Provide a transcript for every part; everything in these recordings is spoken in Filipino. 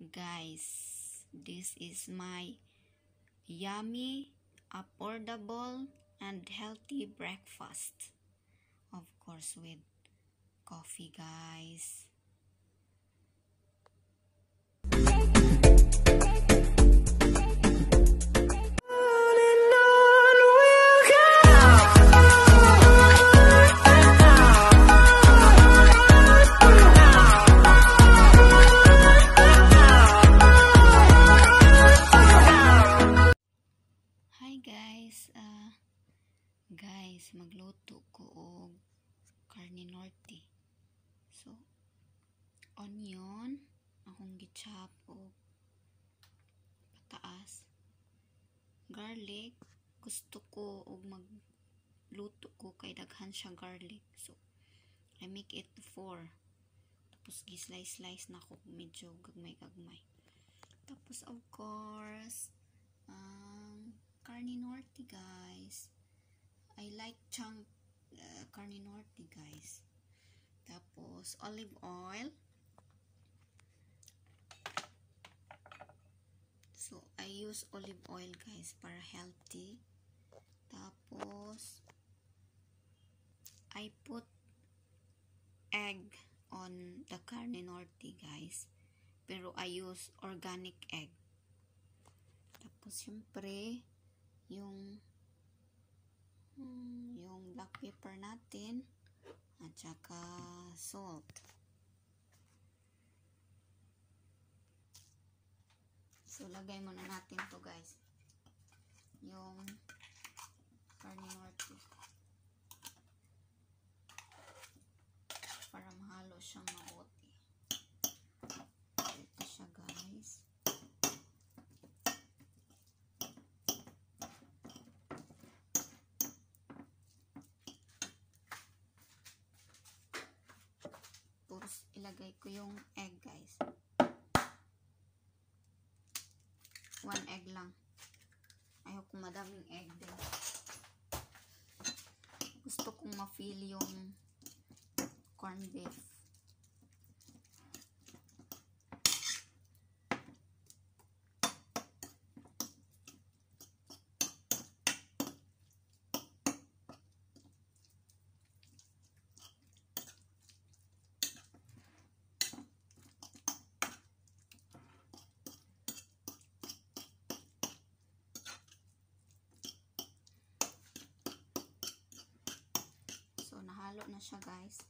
Guys, this is my yummy, affordable, and healthy breakfast. Of course, with coffee, guys. Guys, magluto ko og karne norte. So, onion, akong gichop og pataas. Garlic, gusto ko og magluto ko kay daghan siya garlic. So, I make it four. Tapos gislice-slice na ko medyo gagmay-gagmay. Tapos of course, um, carne norte guys. I like chunk uh, carne norte guys. Tapos olive oil. So I use olive oil guys para healthy. Tapos I put egg on the carne norte guys. Pero I use organic egg. Tapos, syempre, yung hmm, yung black pepper natin at saka salt. So, lagay muna natin to guys. Yung carne norte. Para mahalo siyang mabuti. Ito siya guys. Tapos, ilagay ko yung egg, guys. One egg lang. Ayaw kong madaming egg din. Gusto kong ma-feel yung corned beef. So, nahalo na siya, guys.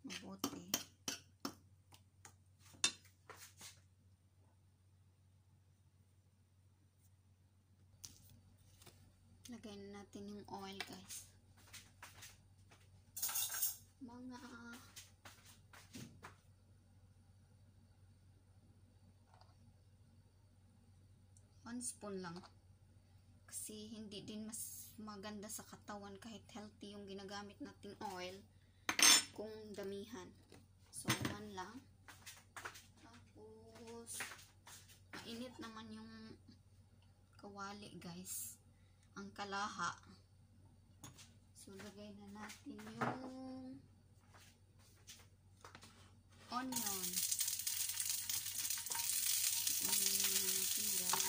Mabuti. Lagay na natin yung oil, guys. Mga one spoon lang. Kasi hindi din mas maganda sa katawan kahit healthy yung ginagamit nating oil kung damihan. So, one lang. Tapos, mainit naman yung kawali, guys. Ang kalaha. So, lagay na natin yung onion. Onion na natin, guys.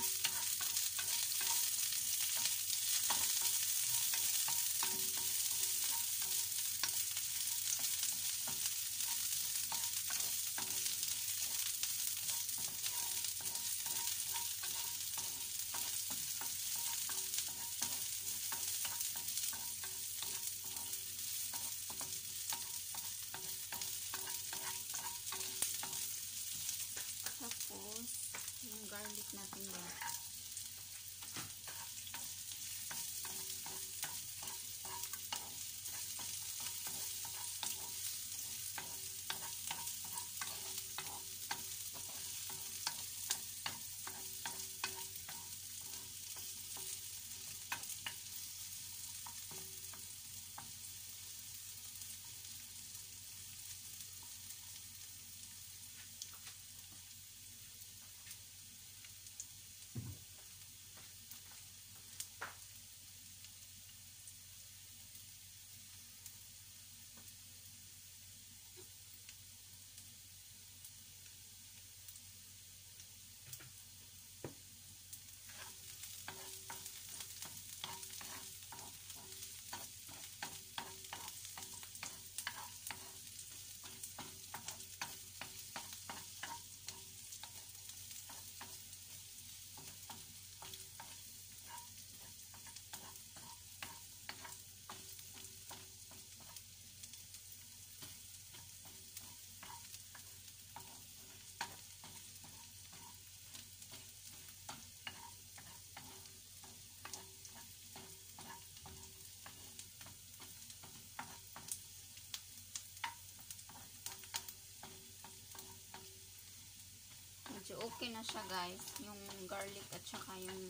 Medyo okay na siya guys. Yung garlic at saka yung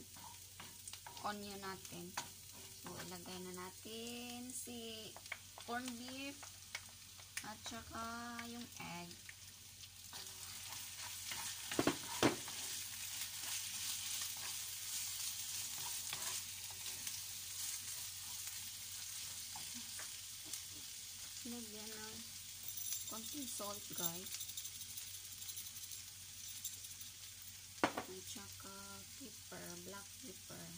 onion natin. So, ilagay na natin si corned beef at saka yung egg. Lagyan ng konting salt guys. At saka pepper, black pepper.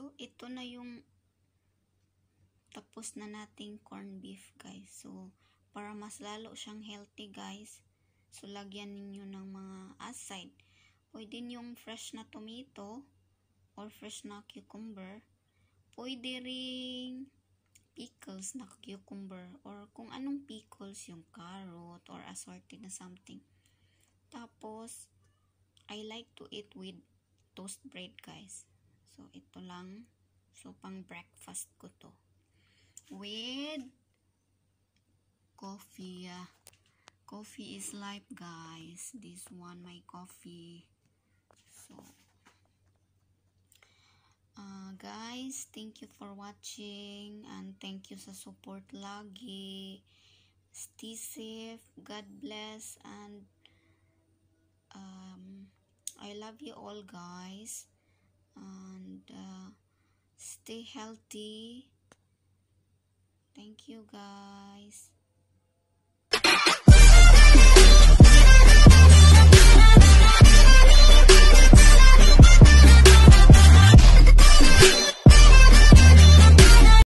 So, ito na yung tapos na nating corned beef, guys. So, para mas lalo siyang healthy, guys. So, lagyan ninyo ng mga aside. Pwede yung fresh na tomato or fresh na cucumber. Pwede ring pickles na cucumber or kung anong pickles, yung carrot or assorted na something. Tapos, I like to eat with toast bread, guys. So, ito lang. So, pang breakfast ko to. With coffee. ah. coffee is life, guys. This one, my coffee. So, uh, guys, thank you for watching and thank you sa support lagi. Stay safe. God bless and um, I love you all, guys and uh, stay healthy. Thank you guys